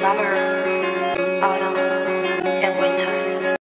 summer, autumn.